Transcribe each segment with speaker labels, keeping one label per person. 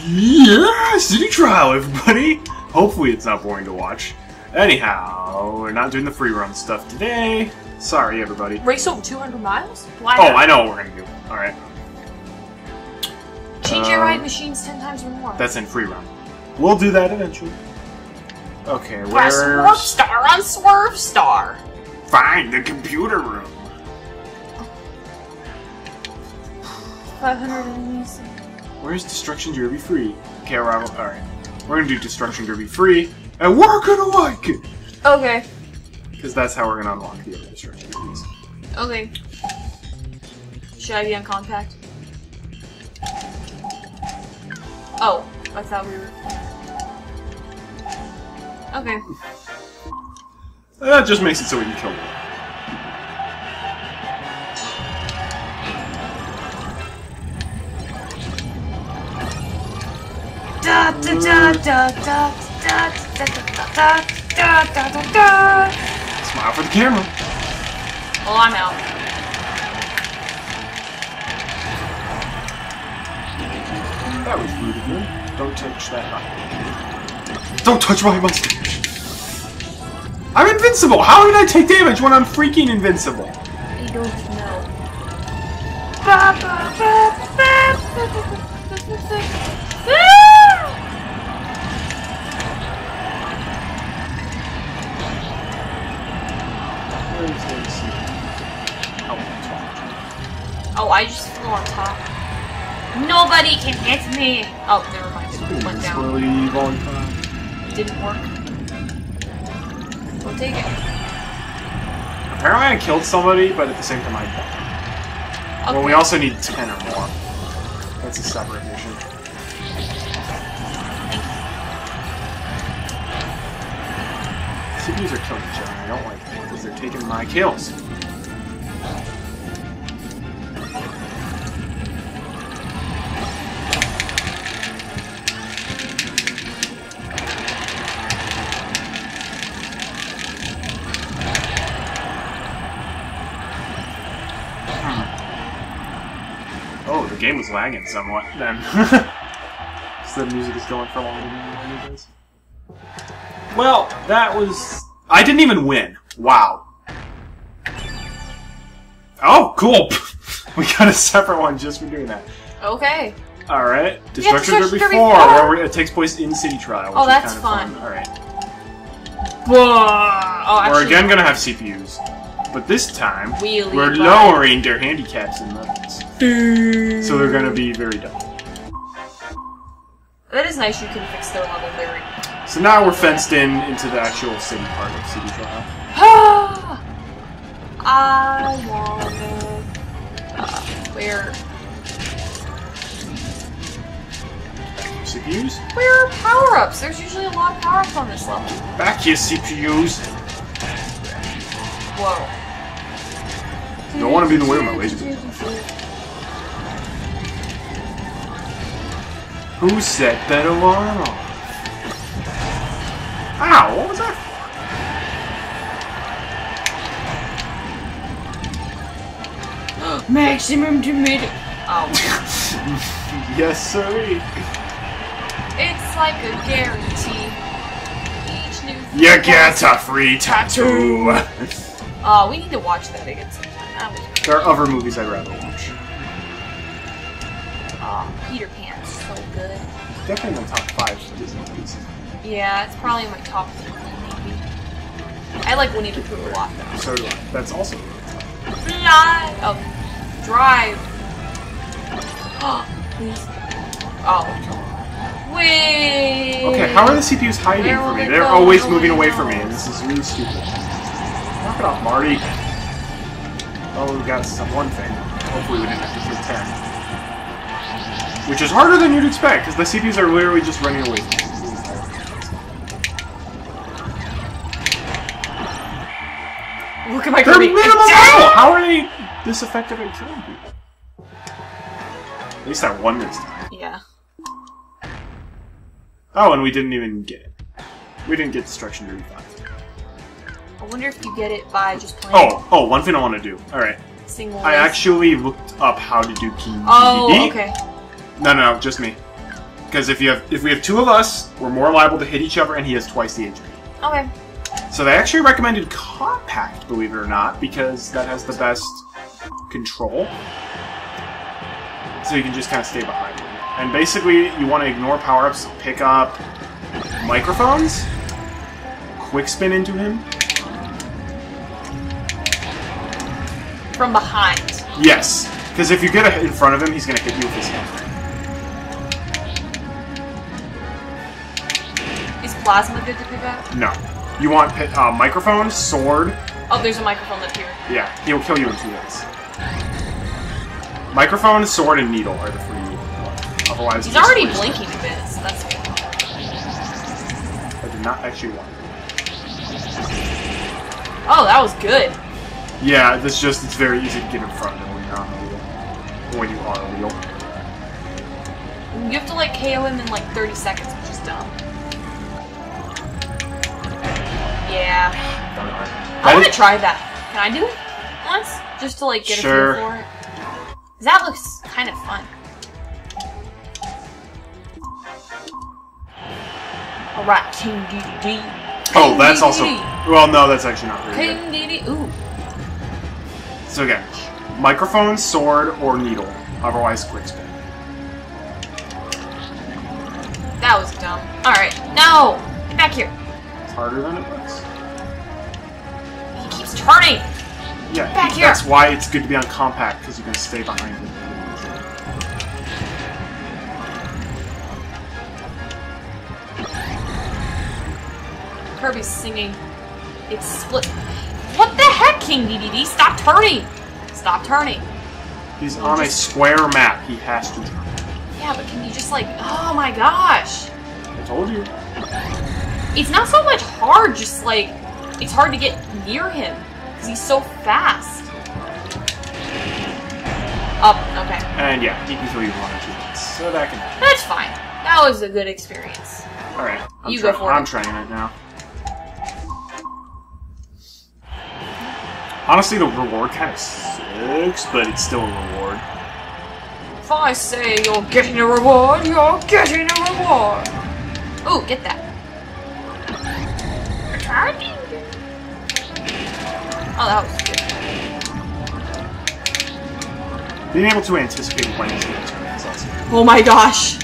Speaker 1: Yeah, City Trial, everybody! Hopefully it's not boring to watch. Anyhow, we're not doing the free run stuff today. Sorry, everybody.
Speaker 2: Race over 200 miles? Why
Speaker 1: Oh,
Speaker 2: not?
Speaker 1: I know what we're gonna do. Alright,
Speaker 2: Change your
Speaker 1: Um,
Speaker 2: ride machines 10 times or more.
Speaker 1: that's in free run. We'll do that eventually. Okay,
Speaker 2: Press Swerve. Star on Swerve Star.
Speaker 1: Find the computer room.
Speaker 2: 500 enemies.
Speaker 1: Where's Destruction Derby free? Okay, arrival. Alright. We're gonna do Destruction Derby free, and we're gonna like it!
Speaker 2: Okay.
Speaker 1: Because that's how we're gonna unlock the other Destruction Derbies.
Speaker 2: Okay. Should I be on contact? Oh, I thought we were. Okay.
Speaker 1: That just makes it so we can kill them.
Speaker 2: Da da da da da da da da da da da da.
Speaker 1: Smile for the camera.
Speaker 2: Well, I'm out.
Speaker 1: That was rude of you. Don't touch that. Don't touch my mustache. I'm invincible. How did I take damage when I'm freaking invincible?
Speaker 2: I don't know. Ba, ba, ba, Oh, I just flew on top. Nobody can hit me! Oh, never mind. It went down.
Speaker 1: Slowly falling down.
Speaker 2: Didn't work. We'll take it.
Speaker 1: Apparently I killed somebody, but at the same time I died. Well, we also need 10 or more. That's a separate mission. CPUs are killing each other. I don't like it because they're taking my kills. The lagging somewhat then. so the music is going for longer than it is. Well, that was. I didn't even win. Wow. Oh, cool. we got a separate one just for doing that.
Speaker 2: Okay.
Speaker 1: All right, Destruction
Speaker 2: Destruction
Speaker 1: Derby
Speaker 2: Derby
Speaker 1: 4,
Speaker 2: 4.
Speaker 1: where it takes place in City Trial. Which
Speaker 2: Oh,
Speaker 1: is
Speaker 2: that's
Speaker 1: kind of
Speaker 2: fun.
Speaker 1: All right,
Speaker 2: Whoa! Oh, actually,
Speaker 1: we're again gonna have CPUs, but this time
Speaker 2: Wheelie
Speaker 1: we're
Speaker 2: bike.
Speaker 1: lowering their handicaps and levels, so they're gonna be very dumb.
Speaker 2: That is nice. You can fix their level very.
Speaker 1: So now we're fenced in into the actual city part of City Trial.
Speaker 2: I wanna. Uh, where?
Speaker 1: CPUs?
Speaker 2: Where are power ups? There's usually a lot of power ups on this level.
Speaker 1: Back here, CPUs.
Speaker 2: Whoa.
Speaker 1: Don't want to be in the way of my laser beam. Who set that alarm off? Ow, what was that
Speaker 2: Maximum tomato. Oh.
Speaker 1: Yes, sir.
Speaker 2: it's like a guarantee. Each new.
Speaker 1: You get a free tattoo.
Speaker 2: Oh, we need to watch that again sometime. That was.
Speaker 1: There are other movies I'd rather watch.
Speaker 2: Oh, Peter Pan's so good.
Speaker 1: Definitely in the top five for Disney movies.
Speaker 2: Yeah, it's probably in my top three, maybe. I like Winnie the Pooh a lot, though.
Speaker 1: So do I. That's also.
Speaker 2: Fly! Oh, drive. Please. Oh. Wait.
Speaker 1: Okay, how are the CPUs hiding
Speaker 2: Where
Speaker 1: from me?
Speaker 2: they
Speaker 1: They're
Speaker 2: go?
Speaker 1: always moving away from me, and this is really stupid. Knock it off, Marty. Oh, we got some one thing. Hopefully we didn't have to hit 10. Which is harder than you'd expect, because the CPUs are literally just running away.
Speaker 2: Look at my
Speaker 1: They're
Speaker 2: Kirby.
Speaker 1: minimum level! How are they this effective at killing people? At least that one this time.
Speaker 2: Yeah.
Speaker 1: Oh, and we didn't even get it. We didn't get Destruction Derby 5.
Speaker 2: I wonder if you get it by just playing
Speaker 1: Oh, oh, one thing I want to do. Alright.
Speaker 2: single.
Speaker 1: I actually looked up how to do Key
Speaker 2: Oh, okay.
Speaker 1: No, no, no, just me. Because if you have if we have two of us, we're more liable to hit each other, and he has twice the HP.
Speaker 2: Okay.
Speaker 1: So they actually recommended compact, believe it or not, because that has the best control. So you can just kind of stay behind him. And basically, you want to ignore power-ups, pick up microphones, quick spin into him.
Speaker 2: From behind.
Speaker 1: Yes, because if you get in front of him, he's going to hit you with his hammer.
Speaker 2: Is plasma good to pick up?
Speaker 1: No. You want uh, microphone, sword.
Speaker 2: Oh, there's a microphone up here.
Speaker 1: Yeah, he'll kill you in two hits. Microphone, sword, and needle are the three. Otherwise,
Speaker 2: He's already
Speaker 1: it.
Speaker 2: blinking a bit, so that's good.
Speaker 1: I did not actually want.
Speaker 2: Oh, that was good.
Speaker 1: Yeah, this just it's very easy to get in front of him when you're on the wheel. When you are the wheel.
Speaker 2: You have to like KO him in like 30 seconds, which is dumb. Yeah. I want to try that. Can I do it once? Just to like get
Speaker 1: Sure.
Speaker 2: a feel for it? That looks kind of fun. Alright, King Dedede.
Speaker 1: Oh, that's also. Well, no, that's actually not very
Speaker 2: King Dedede. Ooh.
Speaker 1: So again, microphone, sword, or needle. Otherwise, quick spin.
Speaker 2: That was dumb. Alright, no! Get back here.
Speaker 1: It's harder than it looks.
Speaker 2: He keeps turning!
Speaker 1: Yeah,
Speaker 2: Back here.
Speaker 1: that's why it's good to be on compact because you can stay behind him.
Speaker 2: Kirby's singing. It's split. What the heck, King Dedede? Stop turning! Stop turning.
Speaker 1: He's on a square map. He has to turn.
Speaker 2: Yeah, but can you just like, oh my gosh.
Speaker 1: I told you.
Speaker 2: It's not so much hard, just like, it's hard to get near him. Because he's so fast. Up, okay.
Speaker 1: And yeah, he can kill you one or two hits. So that can happen.
Speaker 2: That's fine. That was a good experience.
Speaker 1: Alright. I'm
Speaker 2: You go
Speaker 1: try-
Speaker 2: for
Speaker 1: I'm
Speaker 2: it.
Speaker 1: trying it now. Honestly, the reward kind of sucks, but it's still a reward.
Speaker 2: If I say you're getting a reward, you're getting a reward. Ooh, get that. Oh, that was good.
Speaker 1: Being able to anticipate when he's going to turn is also good.
Speaker 2: Oh my gosh.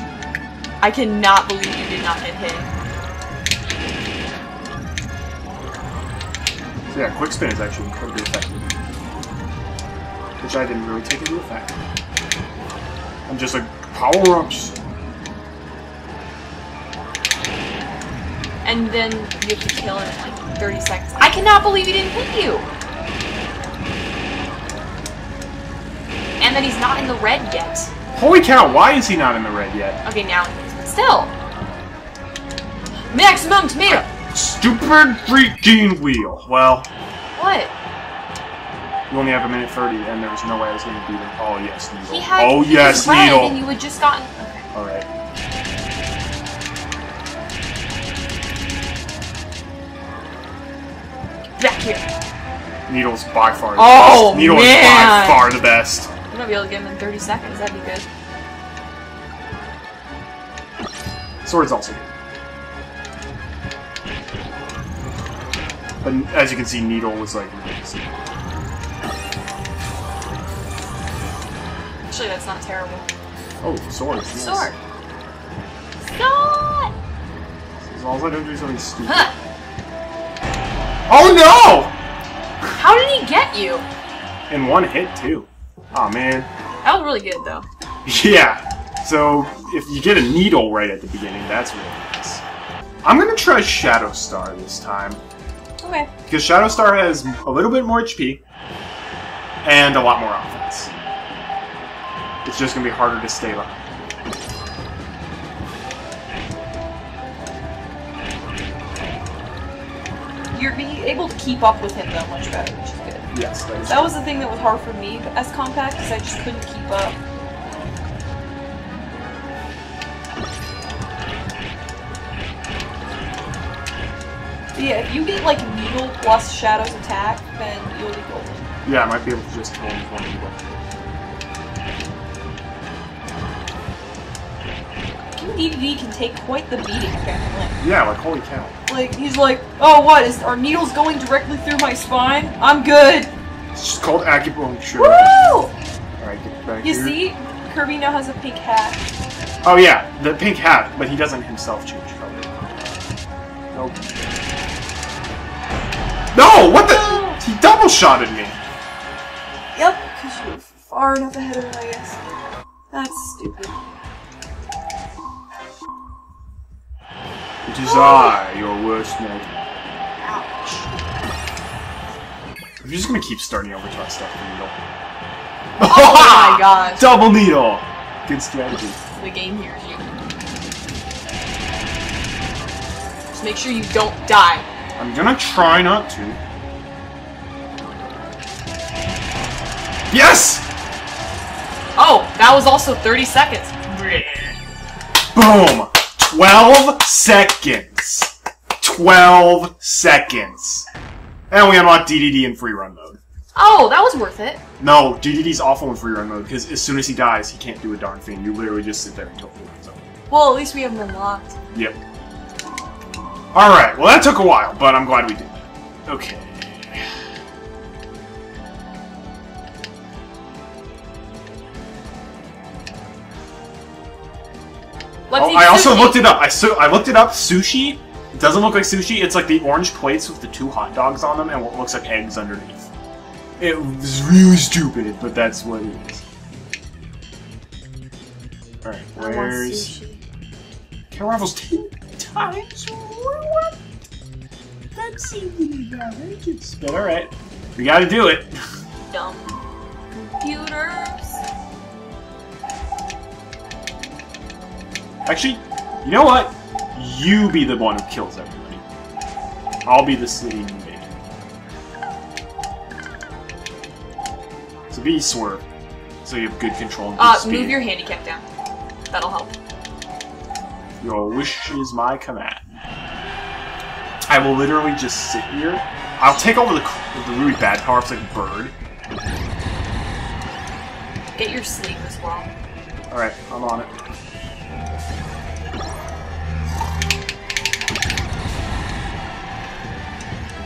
Speaker 2: I cannot believe you did not get hit
Speaker 1: So yeah, quick spin is actually incredibly effective. Which I didn't really take into effect. I'm just like, power-ups!
Speaker 2: And then you have to kill him in like 30 seconds. I cannot believe he didn't hit you! And then he's not in the red yet.
Speaker 1: Holy cow, why is he not in the red yet?
Speaker 2: Okay, now he is, but still. Maximum tomato!
Speaker 1: Stupid freaking wheel! Well,
Speaker 2: What?
Speaker 1: you only have a minute 30, and there was no way I was going to beat him. Oh, yes, Needle.
Speaker 2: Had
Speaker 1: oh, yes, Needle!
Speaker 2: and you had just gotten. Okay.
Speaker 1: Alright.
Speaker 2: Back here.
Speaker 1: Needle's by far the
Speaker 2: Oh,
Speaker 1: best. Needle is
Speaker 2: man.
Speaker 1: by far the best.
Speaker 2: I'm gonna be able to get him in 30 seconds. That'd be good.
Speaker 1: Sword's also good. But as you can see, Needle was like really easy.
Speaker 2: Actually, that's not terrible.
Speaker 1: Oh, sword. yes.
Speaker 2: Sword. Sword!
Speaker 1: As long as I don't do something stupid.
Speaker 2: Huh.
Speaker 1: Oh no!
Speaker 2: How did he get you?
Speaker 1: In one hit too. Oh man.
Speaker 2: That was really good, though.
Speaker 1: Yeah. So if you get a needle right at the beginning, that's really nice. I'm gonna try Shadow Star this time.
Speaker 2: Okay.
Speaker 1: Because Shadow Star has a little bit more HP and a lot more offense. It's just gonna be harder to stay behind.
Speaker 2: You're being able to keep up with him, though, much better, which is good.
Speaker 1: Yes, that is.
Speaker 2: That was the thing that was hard for me as compact, because I just couldn't keep up. Yeah, if you get like Needle plus Shadow's attack, then you'll be golden.
Speaker 1: Yeah, I might be able to just kill him one needle.
Speaker 2: Team Dedede can take quite the beating, apparently.
Speaker 1: Yeah, like holy cow.
Speaker 2: Like, he's like, oh, what? Is Are needles going directly through my spine? I'm good.
Speaker 1: It's just called acupuncture.
Speaker 2: Woo!
Speaker 1: Alright, get back
Speaker 2: You
Speaker 1: here.
Speaker 2: see? Kirby now has a pink hat.
Speaker 1: Oh yeah, the pink hat, but he doesn't himself change color. Nope. No! What the? He double shotted me.
Speaker 2: Yep, because you were far enough ahead of him, I guess. That's stupid.
Speaker 1: It is I, your worst nightmare.
Speaker 2: Ouch.
Speaker 1: I'm just gonna keep starting over to our stuff needle.
Speaker 2: Oh my gosh.
Speaker 1: Double needle! Good strategy.
Speaker 2: The game hears you. Just make sure you don't die.
Speaker 1: I'm gonna try not to. Yes!
Speaker 2: Oh, that was also 30 seconds.
Speaker 1: Boom! 12 seconds! 12 seconds! And we unlock Dedede in free run mode.
Speaker 2: Oh, that was worth it.
Speaker 1: No, Dedede's awful in free run mode because as soon as he dies, he can't do a darn thing. You literally just sit there until he runs over.
Speaker 2: Well, at least we have them unlocked.
Speaker 1: Yep. Alright, well that took a while, but I'm glad we did. Okay. Oh, I also looked it up. I so I looked it up. Sushi it doesn't look like sushi. It's like the orange plates with the two hot dogs on them and what looks like eggs underneath. It was really stupid, but that's what it is. Alright,
Speaker 2: I want
Speaker 1: where's. Cat Rivals ten times? What? That seems to be outrageous. But alright. We gotta do it.
Speaker 2: Dumb computers.
Speaker 1: Actually, you know what? You be the one who kills everybody. I'll be the city you make. So be swerve. So you have good control and good
Speaker 2: Uh,
Speaker 1: speed.
Speaker 2: move your handicap down. That'll help.
Speaker 1: Your wish is my command. I will literally just sit here. I'll take over the, the really bad power-ups like Bird.
Speaker 2: Get your sleep as well.
Speaker 1: Alright, I'm on it.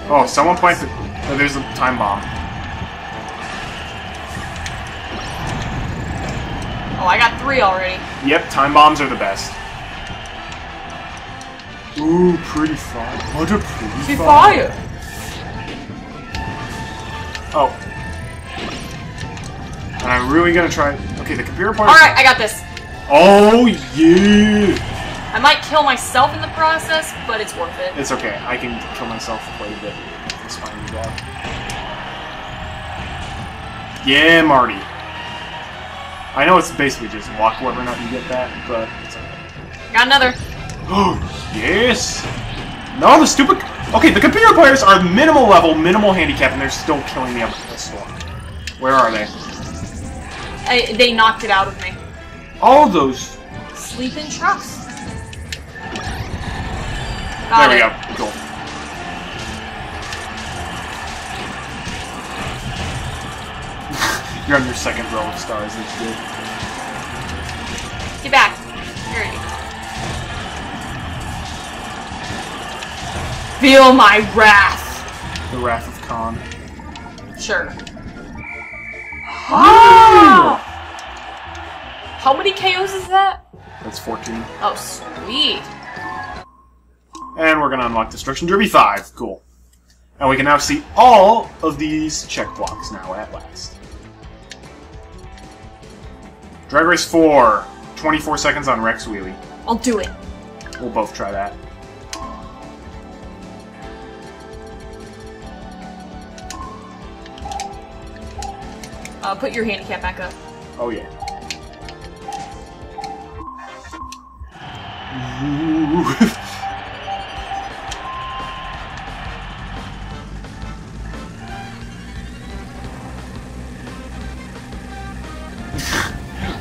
Speaker 1: Oh, someone planted. Oh, there's a time bomb.
Speaker 2: Oh, I got three already.
Speaker 1: Yep, time bombs are the best. Ooh, pretty fire. What a pretty
Speaker 2: Free
Speaker 1: fire.
Speaker 2: fire.
Speaker 1: Oh. And I'm really gonna try. Okay, the computer part.
Speaker 2: Alright, I got this.
Speaker 1: Oh yeah.
Speaker 2: I might kill myself in the process, but it's worth it.
Speaker 1: It's okay. I can kill myself quite a bit. It's fine. you. Yeah, Marty. I know it's basically just walk whether or not you get that, but it's okay.
Speaker 2: Got another.
Speaker 1: Oh, yes! No, the stupid... Okay, the computer players are minimal level, minimal handicap, and they're still killing me up in the storm. Where are they?
Speaker 2: I, they knocked it out of me.
Speaker 1: All those...
Speaker 2: Sleep in trucks. Got
Speaker 1: there we
Speaker 2: it.
Speaker 1: go. Cool. You're on your second row of stars, that's good.
Speaker 2: Get back. Feel my wrath.
Speaker 1: The Wrath of Khan.
Speaker 2: Sure. Ah! How many KOs is that?
Speaker 1: That's 14.
Speaker 2: Oh, sweet.
Speaker 1: And we're gonna unlock Destruction Derby 5. Cool. And we can now see all of these check blocks now at last. Drag Race 4. 24 seconds on Rex Wheelie.
Speaker 2: I'll do it.
Speaker 1: We'll both try that.
Speaker 2: Uh, put your handicap back up.
Speaker 1: Oh yeah.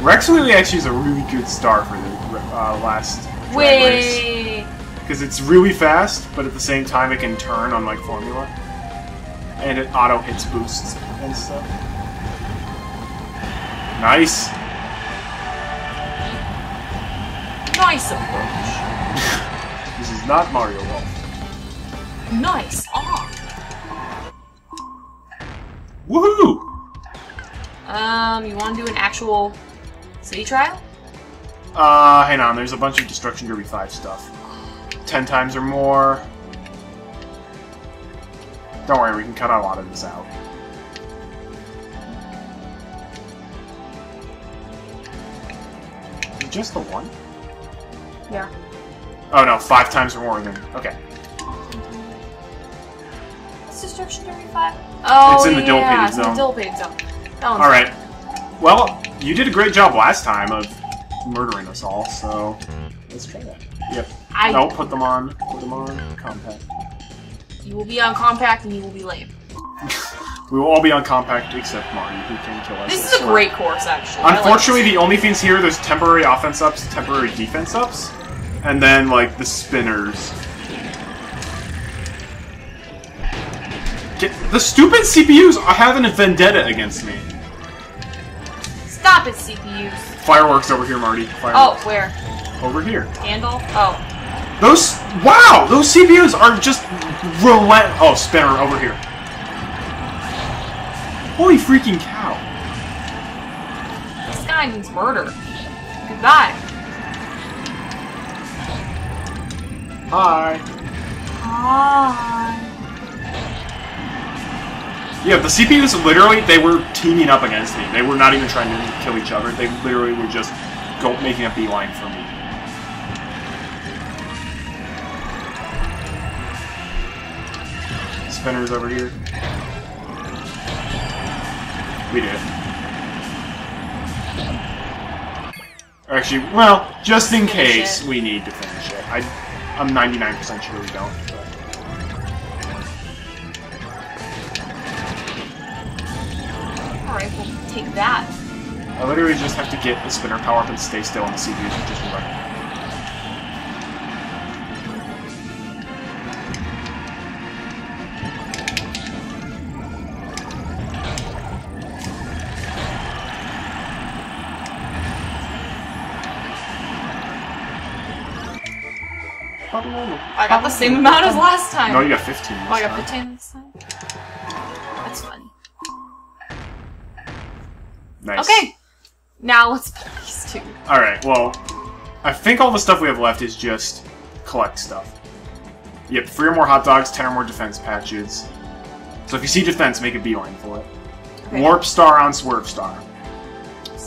Speaker 1: Rex Wheelie actually is a really good star for the uh, last.
Speaker 2: Wait.
Speaker 1: Because it's really fast, but at the same time it can turn on like Formula. And it auto hits boosts and stuff. Nice.
Speaker 2: Nice approach.
Speaker 1: This is not Mario Golf.
Speaker 2: Nice. Ah.
Speaker 1: Woohoo!
Speaker 2: Um, you want to do an actual city trial?
Speaker 1: Uh, hang on. There's a bunch of Destruction Derby 5 stuff. Ten times or more. Don't worry, we can cut a lot of this out. Just the one?
Speaker 2: Yeah.
Speaker 1: Oh no, five times or more than. Okay.
Speaker 2: What's Destruction Derby 5? Oh,
Speaker 1: It's in the oh,
Speaker 2: yeah,
Speaker 1: dilapidated
Speaker 2: it's in the
Speaker 1: zone.
Speaker 2: dilapidated zone. That one's
Speaker 1: Alright. Well, you did a great job last time of murdering us all, so let's try that. Yep.
Speaker 2: I,
Speaker 1: No, put them on. Put them on compact.
Speaker 2: You will be on compact and you will be lame.
Speaker 1: We will all be on compact except Marty, who can kill us.
Speaker 2: This is a great course, actually. I like
Speaker 1: Unfortunately, the only things here, there's temporary offense ups, temporary defense ups, and then, like, the spinners. Get, the stupid CPUs are having a vendetta against me.
Speaker 2: Stop it, CPUs.
Speaker 1: Fireworks over here, Marty.
Speaker 2: Oh, where?
Speaker 1: Over here.
Speaker 2: Gandalf? Oh.
Speaker 1: Those, wow, those CPUs are just relent. Oh, spinner over here. Holy freaking cow!
Speaker 2: This guy means murder. Goodbye.
Speaker 1: Hi.
Speaker 2: Hi.
Speaker 1: Yeah, the CPUs literally they were teaming up against me. They were not even trying to kill each other. They literally were just go making a beeline for me. Spinners over here. We did. Actually, well, just in case
Speaker 2: it.
Speaker 1: we need to finish it. I, I'm 99% sure we don't. But.
Speaker 2: Alright, we'll take that.
Speaker 1: I literally just have to get the spinner power up and stay still on the and just run.
Speaker 2: I got the same amount as last time.
Speaker 1: No, you got 15.
Speaker 2: Oh, I got
Speaker 1: time.
Speaker 2: 15 this time? That's funny.
Speaker 1: Nice.
Speaker 2: Okay. Now let's play these two.
Speaker 1: Alright, well, I think all the stuff we have left is just collect stuff. Yep, three or more hot dogs, ten or more defense patches. So if you see defense, make a beeline for it.
Speaker 2: Okay.
Speaker 1: Warp Star on Swerve Star.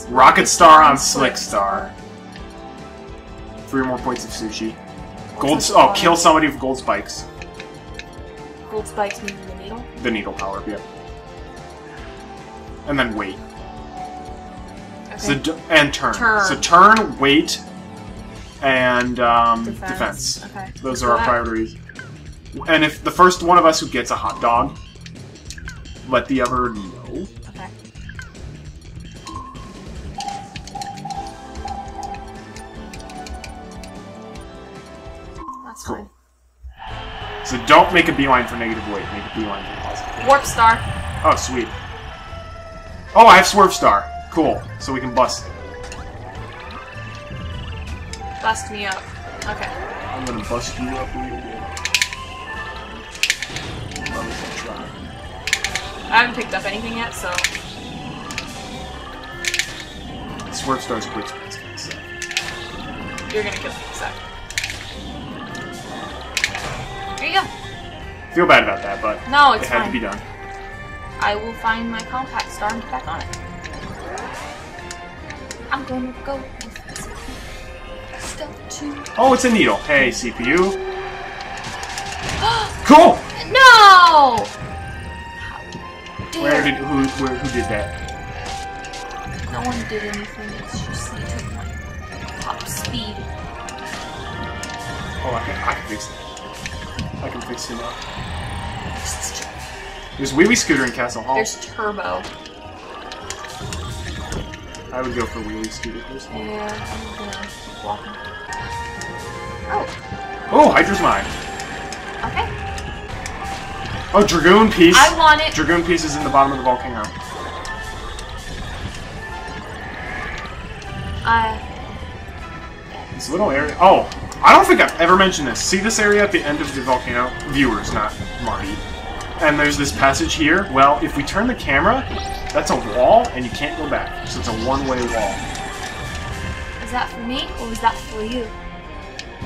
Speaker 1: Rocket Star on Slick Star. Three or more points of sushi. Gold. Oh, kill somebody with gold spikes.
Speaker 2: Gold spikes moving the needle.
Speaker 1: The needle power, yep. And then wait.
Speaker 2: Okay.
Speaker 1: So d- and turn.
Speaker 2: Turn.
Speaker 1: So turn, wait, and um, defense.
Speaker 2: Okay.
Speaker 1: Those are our priorities. And if the first one of us who gets a hot dog, let the other Cool.
Speaker 2: fine.
Speaker 1: So don't make a beeline for negative weight. Make a beeline for positive.
Speaker 2: Warp Star.
Speaker 1: Oh, sweet. Oh, I have Swerve Star. Cool. So we can bust it.
Speaker 2: Bust me up. Okay.
Speaker 1: I'm gonna bust you up real good. Let me try.
Speaker 2: I haven't picked up anything yet, so
Speaker 1: Swerve Star's quick.
Speaker 2: You're gonna kill me in
Speaker 1: Feel bad about that, but
Speaker 2: No,
Speaker 1: it
Speaker 2: it's
Speaker 1: had
Speaker 2: fine.
Speaker 1: to be done.
Speaker 2: I will find my compact star and get back on it. I'm gonna go with this stuff too.
Speaker 1: Oh, it's a needle. Hey, CPU. Cool.
Speaker 2: No! How
Speaker 1: Where did who where, who did that?
Speaker 2: No one did anything. It's just you took my top speed.
Speaker 1: Oh, I can, I can fix it. I can fix him up. There's Wheelie Scooter in Castle Hall.
Speaker 2: There's turbo.
Speaker 1: I would go for Wheelie Scooter personally.
Speaker 2: Yeah, I'm gonna keep walking. Oh,
Speaker 1: Oh, Hydra's mine.
Speaker 2: okay.
Speaker 1: Oh, Dragoon piece.
Speaker 2: I want it.
Speaker 1: Dragoon piece is in the bottom of the volcano.
Speaker 2: Uh,
Speaker 1: This little area. Oh, I don't think I've ever mentioned this. See this area at the end of the volcano? Viewers, not Marty. And there's this passage here. Well, if we turn the camera, that's a wall, and you can't go back. So it's a one-way wall.
Speaker 2: Is that for me or was that for you?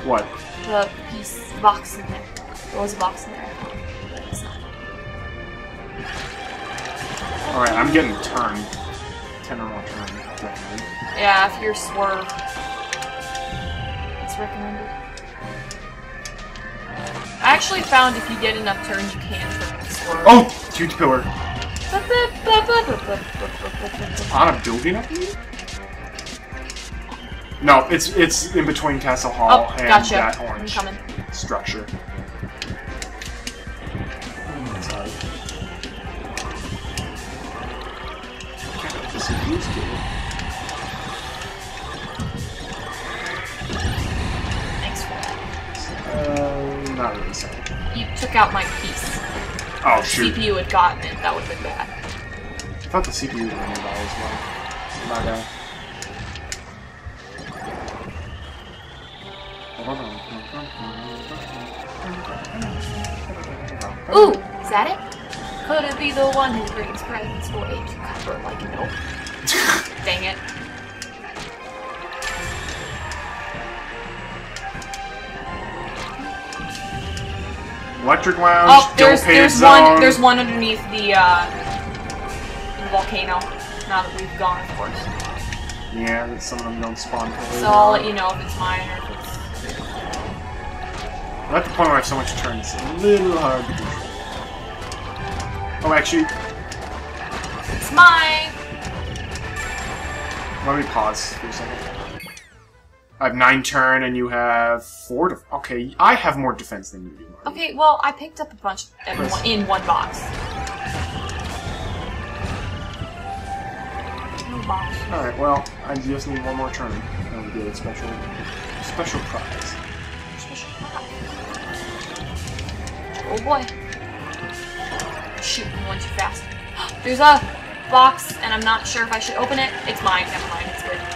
Speaker 1: What?
Speaker 2: The piece box in there. There was a box in there. But it's not.
Speaker 1: Alright, I'm getting turned. Ten or more turns.
Speaker 2: Yeah, if you're swerve. It's recommended. I actually found if you get enough turns, you can.
Speaker 1: Oh! Huge pillar. On a building up here? No, it's it's in between Castle Hall
Speaker 2: Oh,
Speaker 1: and
Speaker 2: gotcha.
Speaker 1: that orange structure. Sorry. Can't let the CPUs do it.
Speaker 2: Thanks for that.
Speaker 1: Uh, not really sorry.
Speaker 2: You took out my piece.
Speaker 1: Oh shoot!
Speaker 2: CPU had gotten it. That would have been bad.
Speaker 1: I thought the CPU was nearby as well. My bad.
Speaker 2: Ooh, is that it? Could it be the one who brings presents for a cucumber like milk? Dang it.
Speaker 1: Electric Lounge,
Speaker 2: Oh, there's there's
Speaker 1: Zone.
Speaker 2: one there's one underneath the uh the volcano. Now that we've gone, of course.
Speaker 1: Yeah, that some of them don't spawn.
Speaker 2: So I'll let you know if it's mine or if it's.
Speaker 1: I'm at the point where I have so much turn, it's a little hard to control. Oh, actually,
Speaker 2: It's mine.
Speaker 1: let me pause for a second. I have nine turn, and you have four. Def- okay, I have more defense than you do.
Speaker 2: Okay, well I picked up a bunch in one, in one box. No box.
Speaker 1: All right. Well, I just need one more turn, and we get a special, special prize.
Speaker 2: Special prize. Oh boy. Shoot, went too fast. There's a box, and I'm not sure if I should open it. It's mine. Never mind. It's good.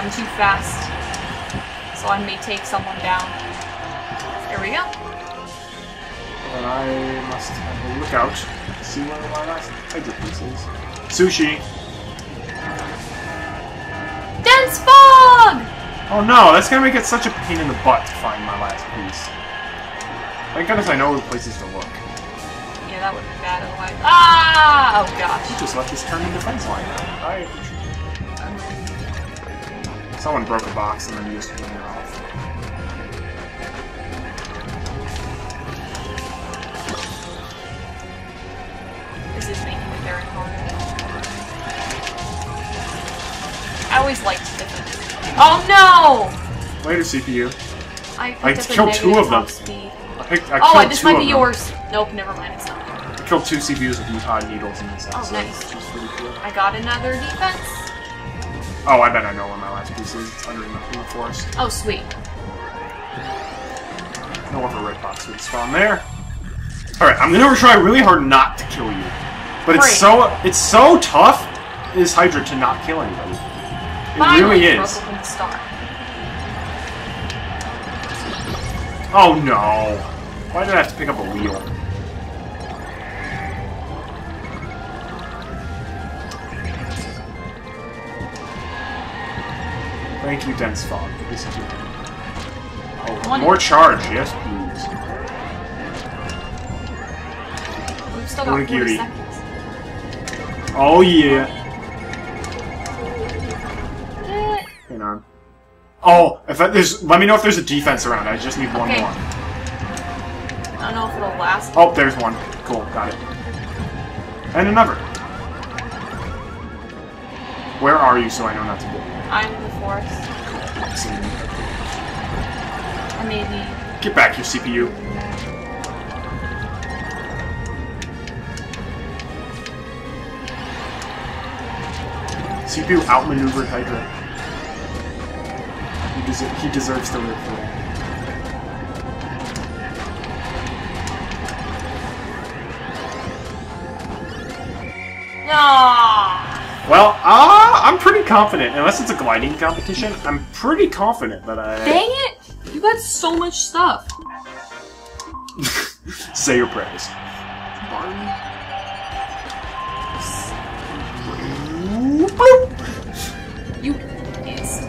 Speaker 2: I'm too fast, so I may take someone down. There we go.
Speaker 1: And I must have a lookout to see where my last Hydra piece is. Sushi.
Speaker 2: Dense fog.
Speaker 1: Oh no, that's gonna make it such a pain in the butt to find my last piece. Thank goodness I know the places to look.
Speaker 2: Yeah, that would be bad otherwise. Ah! Oh
Speaker 1: You
Speaker 2: gosh.
Speaker 1: just left this turn in defense line now. I. Someone broke a box and then you just it off.
Speaker 2: This is making it very hard. I always liked defense. Oh no!
Speaker 1: Later, CPU.
Speaker 2: I,
Speaker 1: I killed two of them.
Speaker 2: Speed.
Speaker 1: I picked. I
Speaker 2: Oh, this might be
Speaker 1: them.
Speaker 2: yours. Nope, never mind. It's not.
Speaker 1: I killed two CPUs with uh, needles in this
Speaker 2: Oh, nice.
Speaker 1: Pretty cool.
Speaker 2: I got another defense.
Speaker 1: Oh, I bet I know where my last piece is. It's under in the, in the forest.
Speaker 2: Oh, sweet.
Speaker 1: No other red box would spawn there. Alright, I'm gonna try really hard not to kill you. But it's so it's so tough is Hydra to not kill anybody. It
Speaker 2: Finally
Speaker 1: really is.
Speaker 2: open the star.
Speaker 1: Oh no. Why did I have to pick up a wheel? Thank you, Dense Fog. This is good. Oh,
Speaker 2: One-
Speaker 1: more charge, yes, please.
Speaker 2: We've still got 40 seconds.
Speaker 1: Oh yeah.
Speaker 2: Eh,
Speaker 1: Hang on. Oh, if I, there's, let me know if there's a defense around. I just need one
Speaker 2: Okay.
Speaker 1: more.
Speaker 2: I don't know if it'll last.
Speaker 1: Oh, there's one. Cool, got it. And another. Where are you so I know not to go?
Speaker 2: I'm the
Speaker 1: force.
Speaker 2: Or maybe.
Speaker 1: Get back here, CPU. CPU outmaneuvered Hydra. He, deser- he deserves to live for it.
Speaker 2: No!
Speaker 1: Well, I'm pretty confident. Unless it's a gliding competition, I'm pretty confident that I
Speaker 2: Dang it! You got so much stuff.
Speaker 1: say your prayers.
Speaker 2: You is.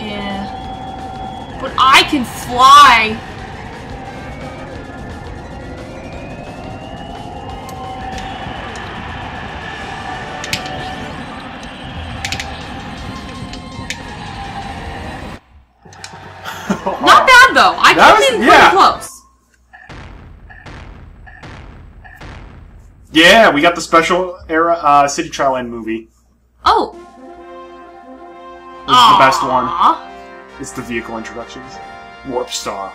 Speaker 2: Yeah. But I can fly! Though. I
Speaker 1: That
Speaker 2: came
Speaker 1: was-
Speaker 2: in
Speaker 1: yeah.
Speaker 2: pretty close.
Speaker 1: Yeah, we got the special era uh, City Trial End movie.
Speaker 2: Oh.
Speaker 1: This is the best one. It's the vehicle introductions. Warp Star.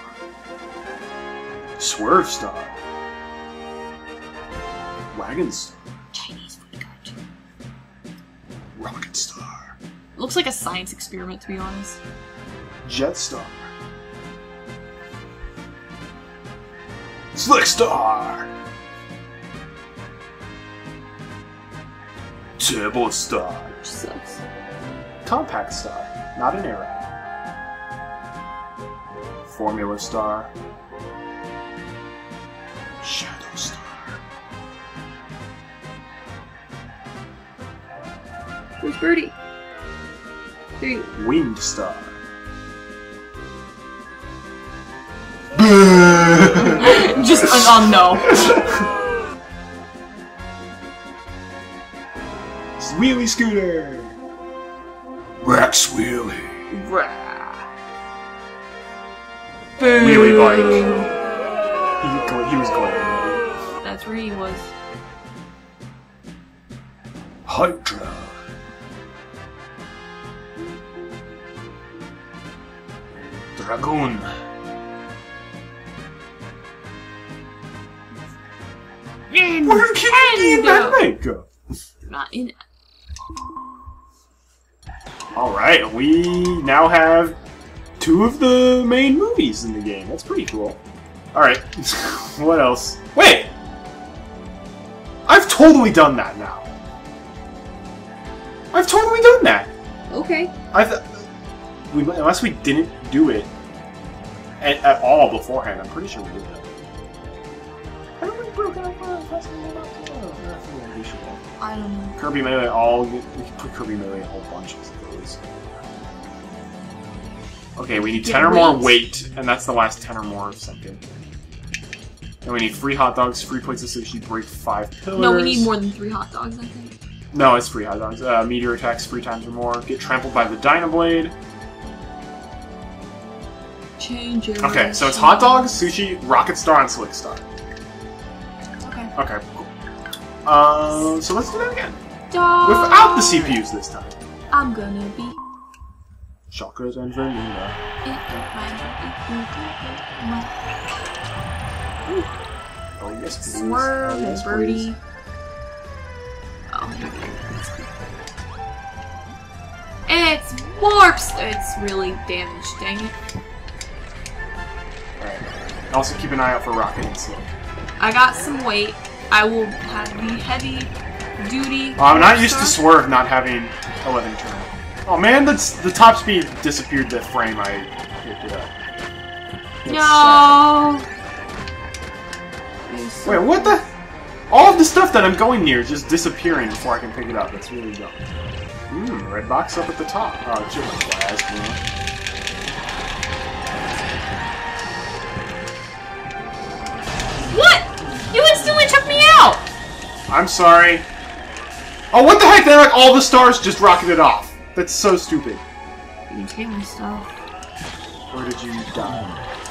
Speaker 1: Swerve Star. Wagon Star.
Speaker 2: Chinese cartoon.
Speaker 1: Rocket Star.
Speaker 2: Looks like a science experiment, to be honest.
Speaker 1: Jet Star. Slick Star. Turbo Star.
Speaker 2: Which sucks.
Speaker 1: Compact Star. Not an era. Formula Star. Shadow Star.
Speaker 2: Where's Birdie? There you
Speaker 1: Winged Star.
Speaker 2: Just an um, no.
Speaker 1: Wheelie Scooter. Rex Wheelie. Wheelie bike. He, gl- he was going.
Speaker 2: That's where he was.
Speaker 1: Hydra. Dragoon. Where can
Speaker 2: Nintendo.
Speaker 1: that go?
Speaker 2: Not in.
Speaker 1: Alright, we now have two of the main movies in the game. That's pretty cool. Alright, what else? Wait! I've totally done that now. I've totally done that.
Speaker 2: Okay.
Speaker 1: I th- we, unless we didn't do it at, at all beforehand, I'm pretty sure we did that. I don't think broken up uh, Fascinating About to Know. I think we should.
Speaker 2: I don't know.
Speaker 1: Kirby Melee, all we can put Kirby Melee a whole bunch of those. Okay, we need
Speaker 2: Yeah,
Speaker 1: ten or more
Speaker 2: weight.
Speaker 1: weight, and that's the last ten or more second. And we need free hot dogs, free plates of sushi, break five pillars.
Speaker 2: No, we need more than three hot dogs, I think.
Speaker 1: No, it's free hot dogs. Uh, meteor attacks three times or more. Get trampled by the Dyna Blade.
Speaker 2: Change your
Speaker 1: Okay, so it's hot dogs, sushi, rocket star, and slick star.
Speaker 2: Okay.
Speaker 1: Cool. Uh, so let's do that again. Without the CPUs this time.
Speaker 2: I'm gonna be
Speaker 1: Chocolate and vanilla. Oh, yes, please.
Speaker 2: Swerve
Speaker 1: Oh,
Speaker 2: and
Speaker 1: yes,
Speaker 2: birdie. Oh, It's warps. It's really damaged. Dang it.
Speaker 1: Alright. Also keep an eye out for rocket and slick.
Speaker 2: I got some weight. I will have the heavy duty.
Speaker 1: Oh, I'm not used to swerve not having 11 turn. Oh man, that's, the top speed disappeared the frame I picked it up. That's
Speaker 2: No. So-
Speaker 1: Wait, what the? All of the stuff that I'm going near is just disappearing before I can pick it up. That's really dumb. Hmm, red box up at the top. Oh, it's just like glass, man. Sorry. Oh, what the heck? They're like all the stars just rocketed off. That's so stupid.
Speaker 2: You can take my stuff.
Speaker 1: Where did you die?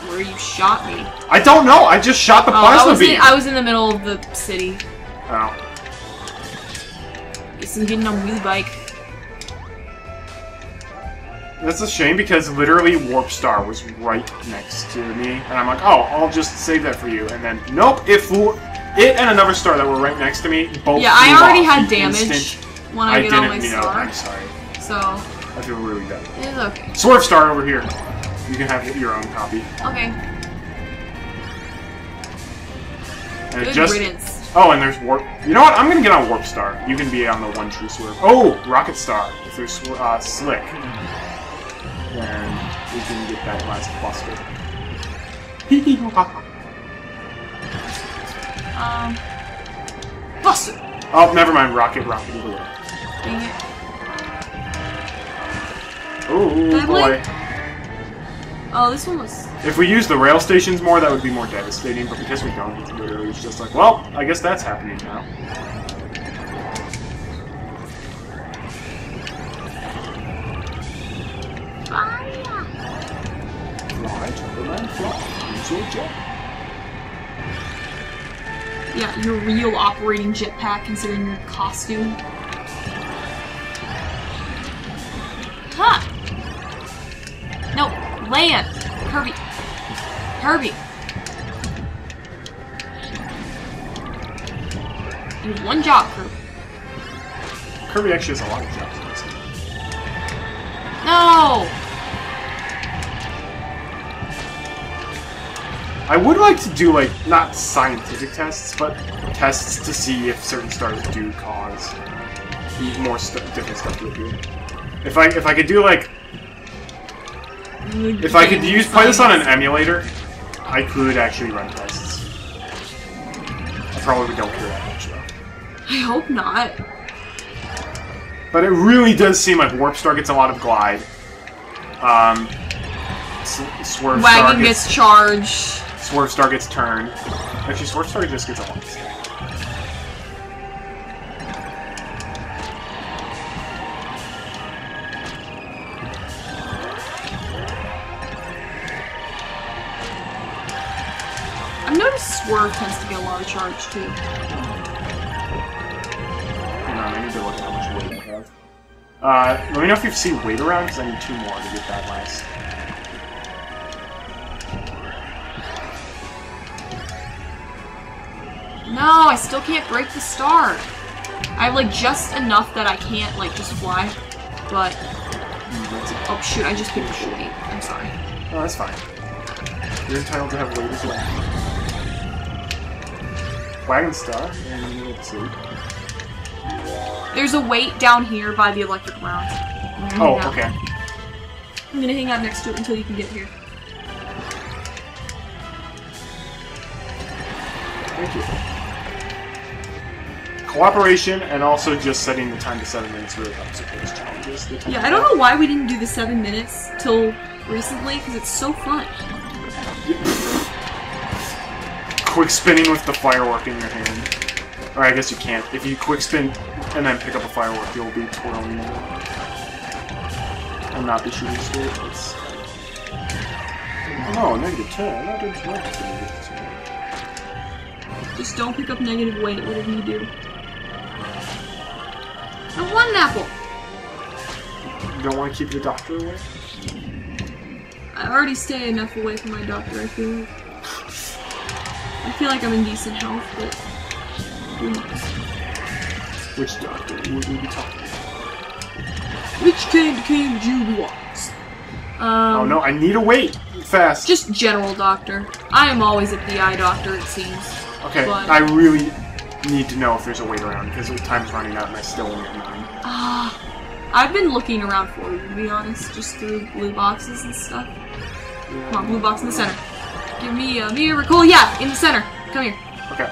Speaker 2: Where you shot me.
Speaker 1: I don't know. I just shot the
Speaker 2: Oh, I
Speaker 1: plasma
Speaker 2: was,
Speaker 1: beam.
Speaker 2: in, I was in the middle of the city.
Speaker 1: Oh.
Speaker 2: Just getting on a wheelie bike.
Speaker 1: That's a shame because literally Warp Star was right next to me, and I'm like, oh, I'll just save that for you. And then, nope, it flew. It and another star that were right next to me both.
Speaker 2: Yeah, I already had damage
Speaker 1: instant
Speaker 2: when I,
Speaker 1: I
Speaker 2: get on
Speaker 1: didn't,
Speaker 2: my
Speaker 1: you know.
Speaker 2: star.
Speaker 1: I'm sorry.
Speaker 2: So,
Speaker 1: I feel really bad.
Speaker 2: it's okay.
Speaker 1: Swerve Star over here. You can have your own copy.
Speaker 2: Okay.
Speaker 1: And
Speaker 2: Good
Speaker 1: just
Speaker 2: riddance.
Speaker 1: Oh, and there's warp. You know what? I'm gonna get on warp star. You can be on the one true swerve. Oh, rocket star. If there's uh, slick, then we can get that last buster. Hee hee ha ha.
Speaker 2: Um. Buster!
Speaker 1: Oh, never mind. Rocket, rocket, away.
Speaker 2: Dang it.
Speaker 1: Oh boy.
Speaker 2: Oh, this one was.
Speaker 1: If we use the rail stations more, that would be more devastating. But because we don't, it's literally just like, well, I guess that's happening now. Fly, Timberland, fly. Use your jet.
Speaker 2: Yeah, your real operating jetpack considering your costume. Huh! No, land! Kirby! Kirby! You have one job, Kirby.
Speaker 1: Kirby actually has a lot of jobs in this game.
Speaker 2: No!
Speaker 1: I would like to do like not scientific tests, but tests to see if certain stars do cause more st- different stuff to appear. If I if I could do like if I could use play this on an emulator, I could actually run tests. I probably don't care that much though.
Speaker 2: I hope not.
Speaker 1: But it really does seem like Warp Star gets a lot of glide. Um, Swerve Star
Speaker 2: Wagon
Speaker 1: gets,
Speaker 2: gets charged.
Speaker 1: Swerve Star gets turned. Actually, Swerve Star just gets a lot.
Speaker 2: I've noticed Swerve tends to get a lot of charge too.
Speaker 1: Hang on, I need to look at how much weight have. Uh, let me know if you see weight around, because I need two more to get that last.
Speaker 2: No, I still can't break the star. I have like just enough that I can't like just fly. But oh shoot, I just picked a weight. I'm sorry.
Speaker 1: Oh, that's fine. You're entitled to have weight as well. Wagon Star, and let's see.
Speaker 2: There's a weight down here by the electric gonna
Speaker 1: Oh, okay.
Speaker 2: I'm gonna hang out next to it until you can get here.
Speaker 1: Thank you. Cooperation and also just setting the time to seven minutes really helps with those challenges. The time
Speaker 2: Yeah, I don't know why we didn't do the seven minutes till recently because it's so fun.
Speaker 1: Quick spinning with the firework in your hand. Or I guess you can't. If you quick spin and then pick up a firework, you'll be twirling it. And not be shooting straight. It's... Oh, negative 10. That didn't work. Negative 10.
Speaker 2: Just don't pick up negative weight, whatever you do. I want an apple.
Speaker 1: You don't want to keep your doctor away?
Speaker 2: I already stay enough away from my doctor, I feel like. I feel like I'm in decent health, but who knows?
Speaker 1: Which doctor would we be talking about?
Speaker 2: Which cane would you be wants? Um,
Speaker 1: Oh no, I need to wait! Fast!
Speaker 2: Just general doctor. I am always at the eye doctor, it seems.
Speaker 1: Okay, I really need to know if there's a wait around because time's running out and I still only have nine.
Speaker 2: Ah, I've been looking around for you, to be honest, just through blue boxes and stuff. Come on, blue box in the center. Give me a miracle. Yeah, in the center. Come here.
Speaker 1: Okay.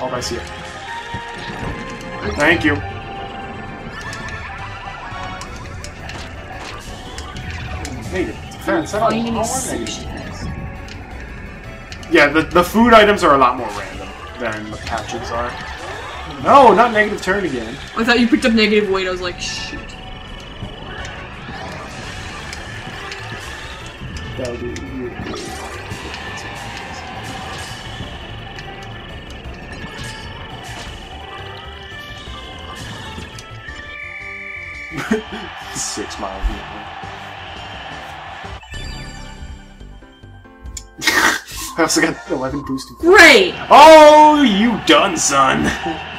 Speaker 1: Oh, I see it. Thank you. Negative defense. I don't
Speaker 2: Finding
Speaker 1: know
Speaker 2: a
Speaker 1: what negative defense. Yeah, the, the food items are a lot more random than the patches are. No, not negative turn again.
Speaker 2: I thought you picked up negative weight. I was like, shoot.
Speaker 1: That would be. Six miles an hour. Also got 11 boosted.
Speaker 2: Great.
Speaker 1: Oh, you done, son!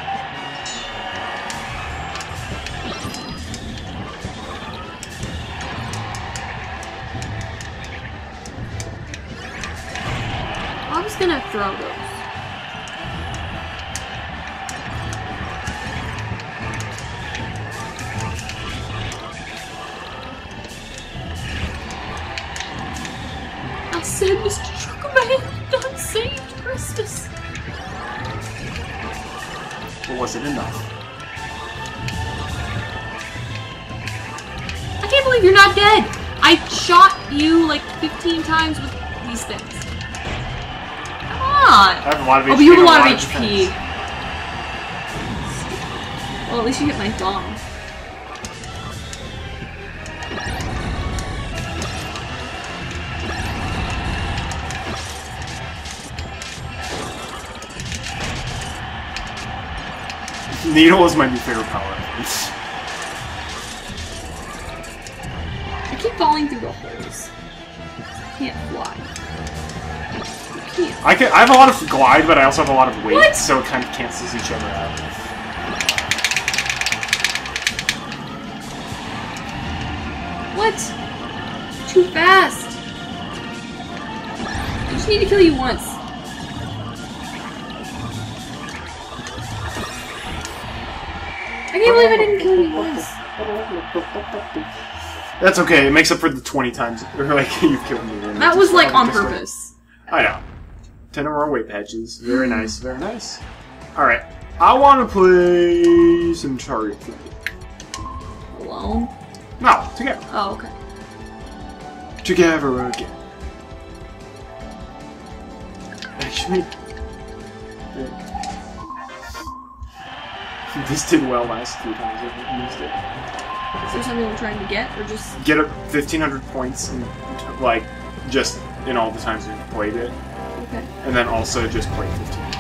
Speaker 2: I
Speaker 1: have a lot of HP.
Speaker 2: Oh, but you have a
Speaker 1: and
Speaker 2: lot of
Speaker 1: defense.
Speaker 2: HP. Well, at least you hit my bomb.
Speaker 1: Needle is my new favorite power.
Speaker 2: I keep falling through the holes. I can't. I
Speaker 1: have a lot of glide, but I also have a lot of weight,
Speaker 2: What?
Speaker 1: so it kind of cancels each other out.
Speaker 2: What? Too fast. I just need to kill you once. I can't believe I didn't kill you once.
Speaker 1: That's okay. It makes up for the twenty times, or like you've killed me.
Speaker 2: That was like on purpose.
Speaker 1: I know. Ten weight patches. Very nice. Very nice. All right. I want to play some Chariot.
Speaker 2: Alone?
Speaker 1: No, together.
Speaker 2: Oh, okay.
Speaker 1: Together again. Actually, yeah. this did well last three times I used it.
Speaker 2: Is there something we're trying to get, or just
Speaker 1: Get up 1,500 points, in, like, just in all the times we've played it,
Speaker 2: okay?
Speaker 1: and then also just play 15 times.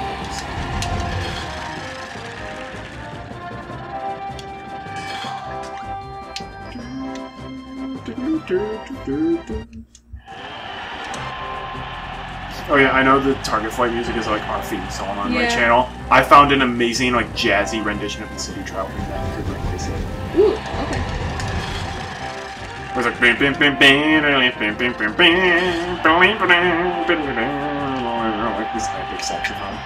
Speaker 1: Oh yeah, I know the Target Flight music is like our theme song on my
Speaker 2: Yeah.
Speaker 1: channel. I found an amazing like jazzy rendition of the City Trial thing that could like this.
Speaker 2: Ooh, okay.
Speaker 1: It was like bam bam bam bam bam bam bam bam bam bam bam bam like this epic saxophone.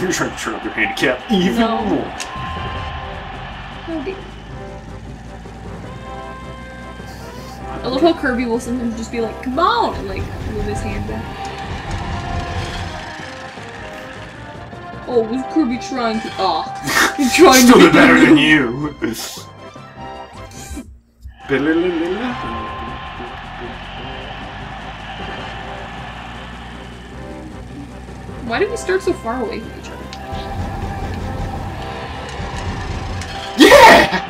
Speaker 1: You're trying to turn up your handicap even
Speaker 2: No.
Speaker 1: more.
Speaker 2: Oh dear. I love how Kirby will sometimes just be like, come on, and like move his hand back. Oh, was Kirby trying to. Ah. he's trying
Speaker 1: Still
Speaker 2: to
Speaker 1: did better than you.
Speaker 2: Why did we start so far away from each other?
Speaker 1: Yeah!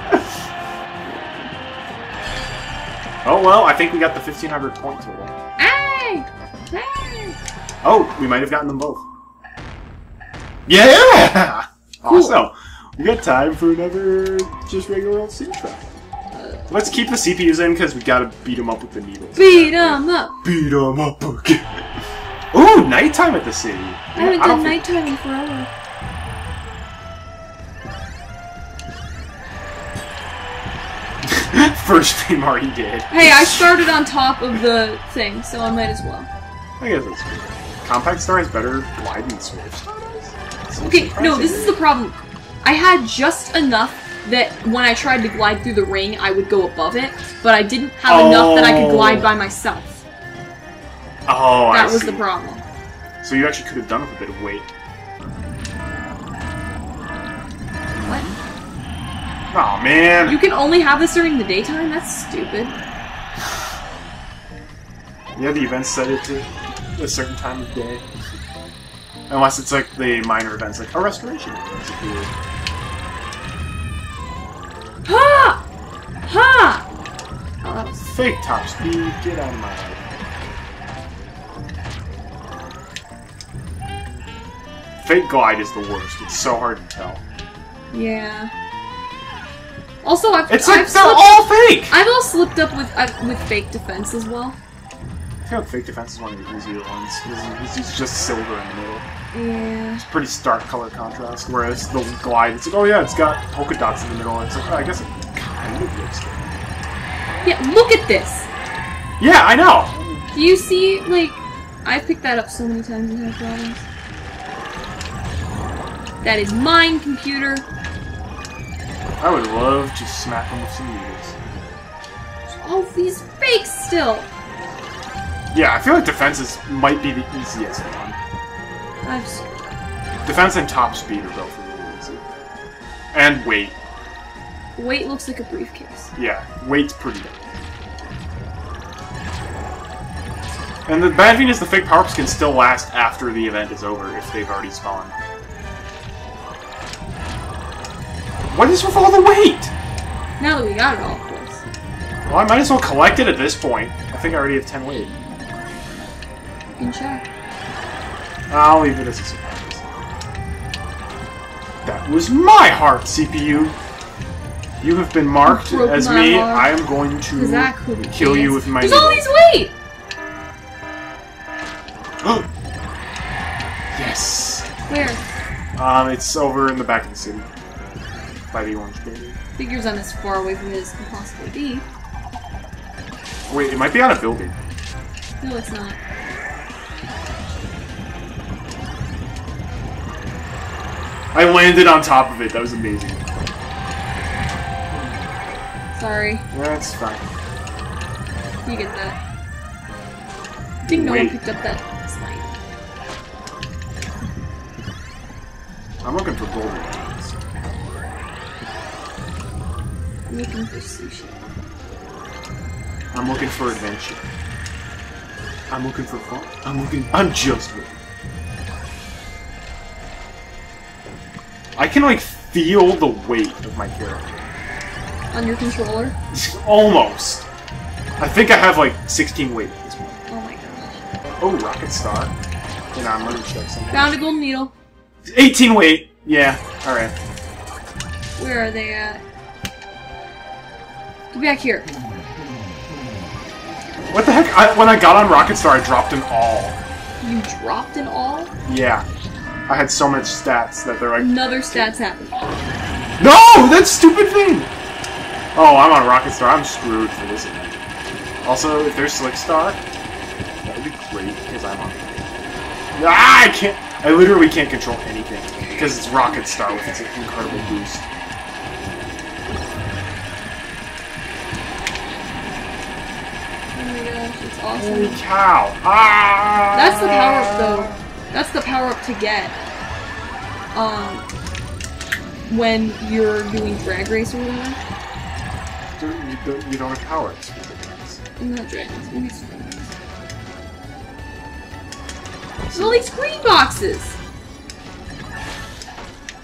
Speaker 1: Oh well, I think we got the 1500 point total.
Speaker 2: Hey! Hey!
Speaker 1: Oh, we might have gotten them both. Yeah!
Speaker 2: Cool.
Speaker 1: Awesome. We got time for another just regular old city trap. Let's keep the CPUs in because we gotta beat them up with the needles.
Speaker 2: Beat them up!
Speaker 1: Beat them up again. Ooh, nighttime at the city.
Speaker 2: I haven't
Speaker 1: don't
Speaker 2: done nighttime in forever.
Speaker 1: First thing Marty did.
Speaker 2: Hey, I started on top of the thing, so I might as well.
Speaker 1: I guess that's good. Compact Star has better glide than Swift Star does. So
Speaker 2: Okay, no, this is the problem. I had just enough that when I tried to glide through the ring, I would go above it, but I didn't have enough that I could oh. glide
Speaker 1: Oh.
Speaker 2: by myself.
Speaker 1: Oh,
Speaker 2: That
Speaker 1: I
Speaker 2: was
Speaker 1: see.
Speaker 2: the problem.
Speaker 1: So you actually could have done with a bit of weight.
Speaker 2: What?
Speaker 1: Oh man.
Speaker 2: You can only have this during the daytime? That's stupid.
Speaker 1: Yeah, the events set it to a certain time of day. Unless it's like the minor events, like a restoration event.
Speaker 2: Ha! Ha! Oh, that was
Speaker 1: Fake top speed, get out of my life. Fake glide is the worst. It's so hard to tell.
Speaker 2: yeah. Also, I've
Speaker 1: It's like
Speaker 2: I've
Speaker 1: they're
Speaker 2: slipped,
Speaker 1: all fake.
Speaker 2: I've all slipped up with uh, with fake defense as well.
Speaker 1: I feel like fake defense is one of the easier ones. It's, it's just silver in the middle.
Speaker 2: Yeah.
Speaker 1: It's pretty stark color contrast. Whereas the glide, it's like, oh yeah, it's got polka dots in the middle. It's like, oh, I guess it kind of looks good.
Speaker 2: Yeah. Look at this.
Speaker 1: Yeah, I know.
Speaker 2: Do you see? Like, I've picked that up so many times and had problems. That is mine, computer.
Speaker 1: I would love to smack them with some needles.
Speaker 2: All these fakes still.
Speaker 1: Yeah, I feel like defense is, might be the easiest one.
Speaker 2: I've s-
Speaker 1: Defense and top speed are both really easy. And weight.
Speaker 2: weight looks like a briefcase.
Speaker 1: Yeah, weight's pretty good. And the bad thing is the fake power-ups can still last after the event is over if they've already spawned. What is with all the weight?
Speaker 2: Now that we got it all, of course.
Speaker 1: Well, I might as well collect it at this point. I think I already have 10 weight.
Speaker 2: Can check.
Speaker 1: I'll leave it as a surprise. That was my heart, CPU! You have been marked as me.
Speaker 2: heart.
Speaker 1: I am going to
Speaker 2: couldn't
Speaker 1: kill you with my
Speaker 2: There's all
Speaker 1: needle.
Speaker 2: these weight!
Speaker 1: yes!
Speaker 2: Where?
Speaker 1: Um, it's over in the back of the city. By the orange building.
Speaker 2: Figures I'm as far away from it as can possibly be.
Speaker 1: Wait, it might be on a building.
Speaker 2: No, it's not.
Speaker 1: I landed on top of it. That was amazing.
Speaker 2: Sorry.
Speaker 1: That's fine.
Speaker 2: You get that. I think no one picked up that slide.
Speaker 1: I'm looking for golden ones.
Speaker 2: I'm looking for sushi.
Speaker 1: I'm looking for adventure. I'm looking for fun. I'm looking. I'm just looking. I can like feel the weight of my character.
Speaker 2: On your controller?
Speaker 1: Almost. I think I have like 16 weight at this point.
Speaker 2: Oh my gosh.
Speaker 1: Oh, rocket star. And I'm gonna check something.
Speaker 2: Found a golden needle.
Speaker 1: 18 weight. Yeah. All right.
Speaker 2: Where are they at? Get back here.
Speaker 1: What the heck? I, when I got on Rocket Star, I dropped an all.
Speaker 2: You dropped an all?
Speaker 1: Yeah. I had so much stats that they're like,
Speaker 2: Another stats happened.
Speaker 1: No! That stupid thing! Oh, I'm on Rocket Star. I'm screwed for this event. Also, if there's Slick Star, that would be great, because I'm on Ah, I can't... I literally can't control anything, because it's Rocket Star with its incredible boost.
Speaker 2: Oh my gosh, it's awesome.
Speaker 1: Holy cow! Ah!
Speaker 2: That's the power though. That's the power up to get. Um, when you're doing drag race or whatever.
Speaker 1: You don't, you don't have power. It's
Speaker 2: Not drag race. Maybe it's drag race. There's all these green boxes.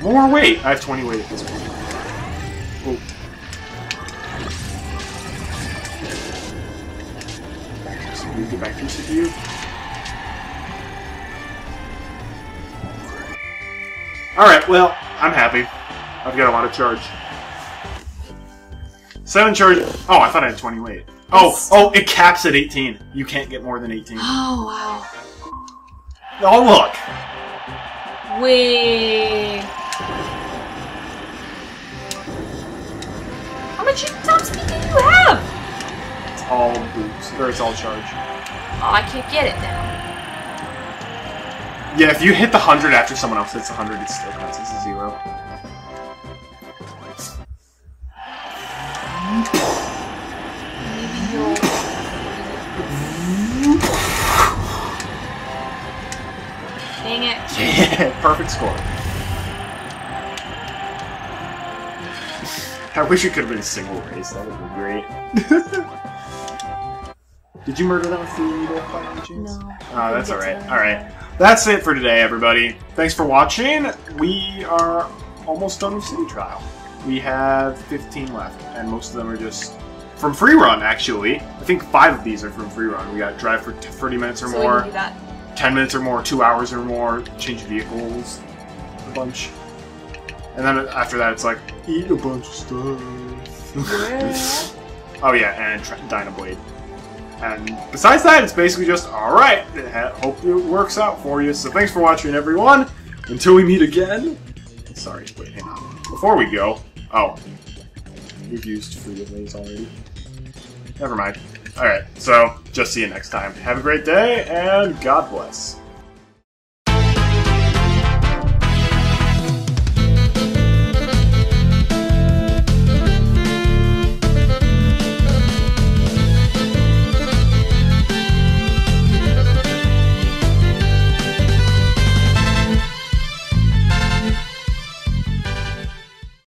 Speaker 1: More weight! I have 20 weight at this point. Oh. To CPU, get back to CPU. Alright, well, I'm happy. I've got a lot of charge. Seven charge. Oh, I thought I had 20 weight. Oh, oh, it caps at 18. You can't get more than 18.
Speaker 2: Oh wow.
Speaker 1: Oh, look!
Speaker 2: Wait. How much top speed do you have?
Speaker 1: It's all boost, or it's all charge.
Speaker 2: Oh, I can't get it now.
Speaker 1: Yeah, if you hit the 100 after someone else hits the 100, it still counts as a zero.
Speaker 2: Maybe. Dang it.
Speaker 1: Yeah, perfect score. I wish it could have been a single race. That would have been great. Did you murder them with the needle by any chance?
Speaker 2: No.
Speaker 1: Oh, that's alright. Alright. That's it for today, everybody. Thanks for watching. We are almost done with City Trial. We have 15 left, and most of them are just from free run, actually. I think five of these are from free run. We got drive for 30 minutes or
Speaker 2: So
Speaker 1: more.
Speaker 2: can do that.
Speaker 1: 10 minutes or more, 2 hours or more, change vehicles a bunch. And then after that, it's like, eat a bunch of stuff. oh, yeah, and Dyna Blade. And besides that, it's basically just, alright, hope it works out for you. So thanks for watching, everyone. Until we meet again. Sorry, wait, hang on. Before we go, oh, we've used free of these already. Never mind. Alright, so just see you next time. Have a great day, and God bless.